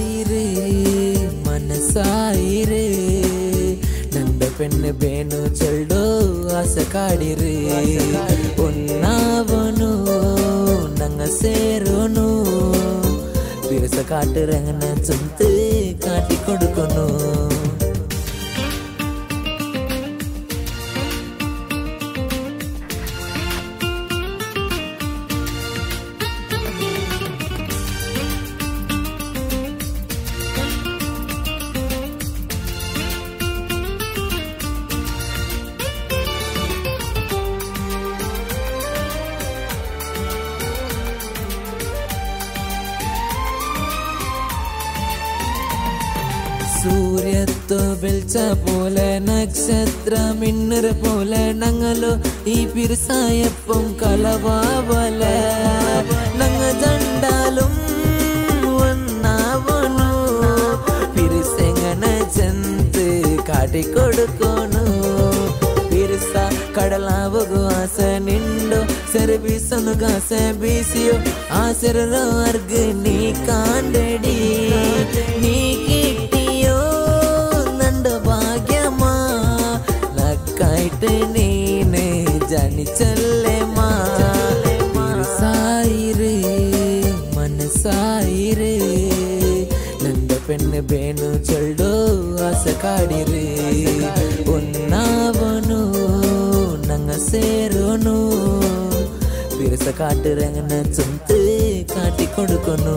മനസ്സായിരേ മനസ്സായിരേ. നണ്ട പെണ്ണ് വേണു ചൊല്ലോ ആസ കാടിരേ സൂര്യത്തു വെളിച്ച പോലെ നക്ഷത്രം മിന്നറ പോലെ ഞങ്ങളോ ഈ പിരിസായപ്പം കളവാവല ഞങ്ങ കണ്ടാലും ഒന്നാവണു പിരിസെങ്ങനെ ചെന്ത് കാട്ടിക്കൊടുക്കണു പിരിസ കടലാവുക ആസ നിണ്ടോ സെറി ബീസൊന്നുക ആസ ബീസിയോ ആ സെറോ അർഗ് നീ കാണ്ടടി ജനിച്ചല്ലേ മനസ്സായിരേ മനസ്സായിരേ നന്റെ പെണ്ണ് വേണു ചൊല്ലോ ആസ കാടിരേ ഒന്നാവണു നങ്ങ സേരണു. പിരസ കാട്ടിറങ്ങുന്ന ചുമത്ത് കാട്ടിക്കൊടുക്കുന്നു